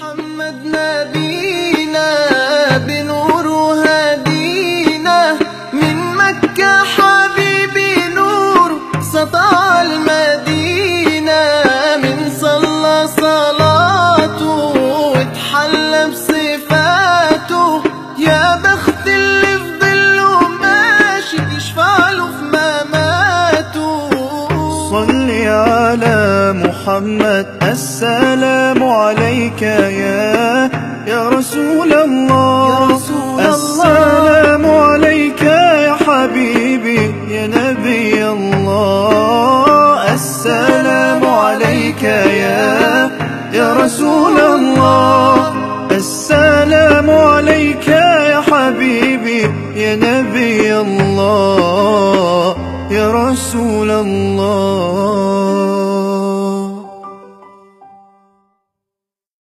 محمد نبينا بنور هدينا. من مكة حبيبي نور سطع المدينة. من صلى صلاته واتحلى بصفاته. على محمد السلام عليك يا يا رسول الله. يا رسول الله. السلام عليك يا حبيبي يا نبي الله. السلام عليك يا يا رسول الله. السلام عليك يا حبيبي يا نبي الله. رسول الله.